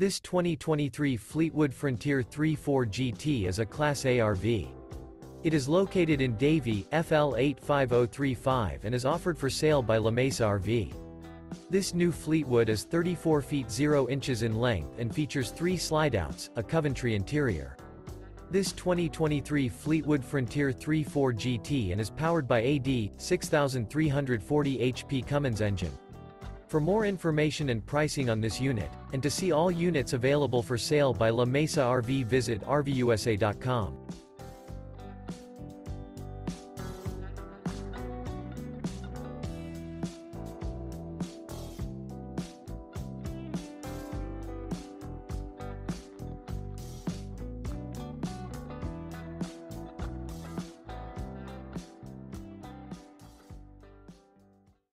This 2023 Fleetwood Frontier 3.4 GT is a Class A RV. It is located in Davie, FL 85035 and is offered for sale by La Mesa RV. This new Fleetwood is 34 feet 0 inches in length and features three slideouts, a Coventry interior. This 2023 Fleetwood Frontier 3.4 GT and is powered by AD 6340 HP Cummins engine. For more information and pricing on this unit, and to see all units available for sale by La Mesa RV visit RVUSA.com.